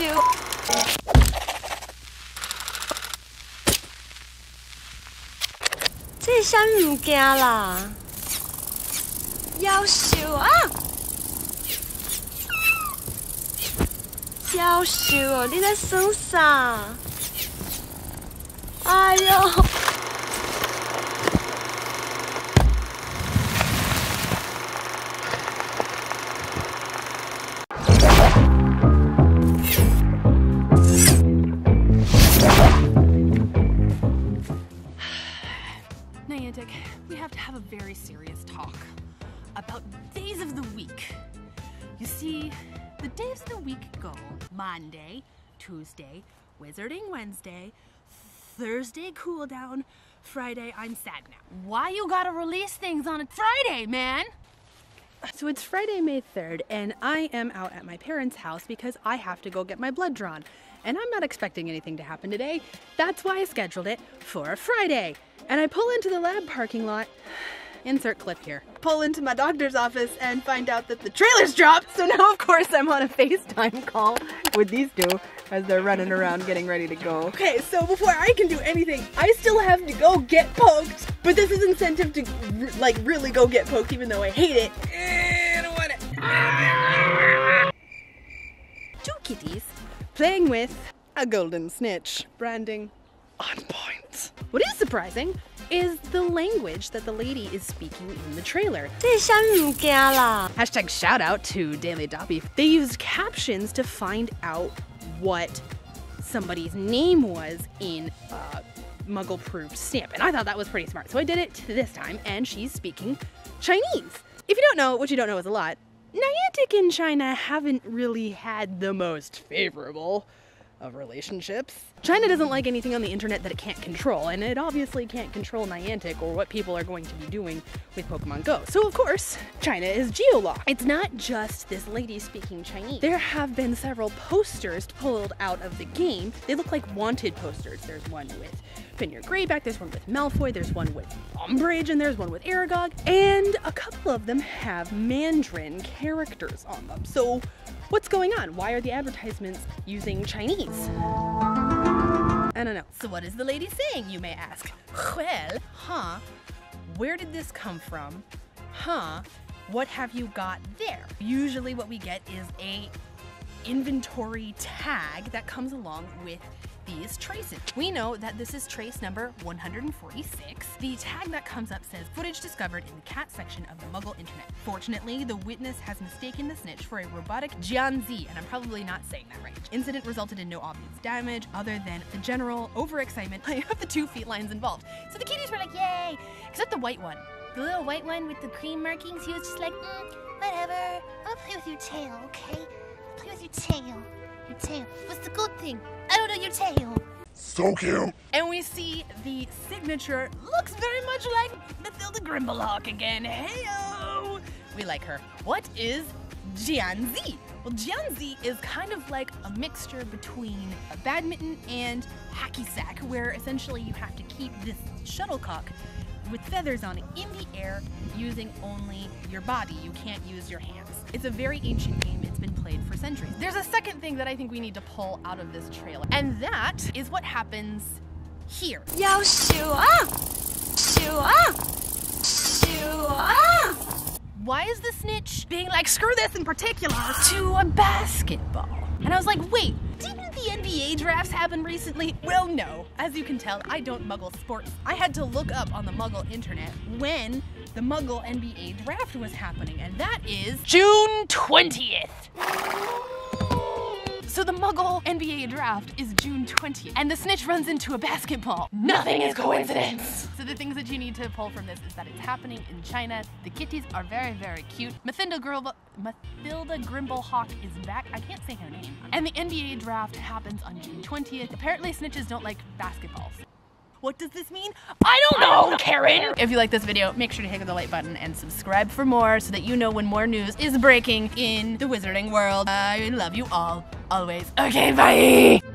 you. This 妖啊！妖秀哦，你在生啥？We have to have a very serious talk about days of the week. You see, the days of the week go Monday, Tuesday, Wizarding Wednesday, Thursday cooldown, Friday I'm sad now. Why you gotta release things on a Friday, man? So it's Friday, May 3rd, and I am out at my parents' house because I have to go get my blood drawn. And I'm not expecting anything to happen today. That's why I scheduled it for a Friday. And I pull into the lab parking lot. Insert clip here. Pull into my doctor's office and find out that the trailer's dropped. So now, of course, I'm on a FaceTime call with these two as they're running around getting ready to go. Okay, so before I can do anything, I still have to go get poked. But this is incentive to like really go get poked, even though I hate it. I don't want it. Two kitties playing with a golden snitch. Branding on point. What is surprising is the language that the lady is speaking in the trailer. Hashtag shout out to Daily Dobby. They used captions to find out what somebody's name was in uh, a muggle proof stamp. And I thought that was pretty smart. So I did it this time, and she's speaking Chinese. If you don't know, what you don't know is a lot. Niantic in China haven't really had the most favorable of relationships. China doesn't like anything on the internet that it can't control, and it obviously can't control Niantic or what people are going to be doing with Pokemon Go. So, of course, China is geolocked. It's not just this lady speaking Chinese. There have been several posters pulled out of the game. They look like wanted posters. There's one with Fenrir Greyback, there's one with Malfoy, there's one with Umbridge, and there's one with Aragog, and a couple of them have Mandarin characters on them. So, what's going on? Why are the advertisements using Chinese? I don't know. So, what is the lady saying, you may ask? Well, huh? Where did this come from? Huh? What have you got there? Usually, what we get is a inventory tag that comes along with these traces. We know that this is trace number 146. The tag that comes up says footage discovered in the cat section of the Muggle internet. Fortunately, the witness has mistaken the snitch for a robotic Jianzi, and I'm probably not saying that right. Incident resulted in no obvious damage other than the general overexcitement of the two felines involved. So the kitties were like, yay! Except the white one. The little white one with the cream markings, he was just like, mm, whatever. I'll play with your tail, okay? Play with your tail. Your tail. What's the good thing? I don't know your tail. So cute. And we see the signature looks very much like Mathilda Grimblehawk again. Heyo! We like her. What is Jianzi? Well, Jianzi is kind of like a mixture between a badminton and hacky sack, where essentially you have to keep this shuttlecock with feathers on it in the air using only your body. You can't use your hands. It's a very ancient game. It's been played for centuries. There's a second thing that I think we need to pull out of this trailer, and that is what happens here. Yao Shua! Shua! Shua! Why is the snitch being like, screw this in particular, to a basketball? And I was like, wait, didn't the NBA drafts happen recently? Well, no. As you can tell, I don't muggle sports. I had to look up on the muggle internet when the muggle NBA draft was happening, and that is June 20th. So the Muggle NBA draft is June 20th, and the snitch runs into a basketball. Nothing is coincidence. So the things that you need to pull from this is that it's happening in China. The kitties are very, very cute. Mathilda, Grimble, Mathilda Grimblehawk is back. I can't say her name. And the NBA draft happens on June 20th. Apparently, snitches don't like basketballs. What does this mean? I don't know, Karen! If you like this video, make sure to hit the like button and subscribe for more so that you know when more news is breaking in the wizarding world. I love you all, always. Okay, bye!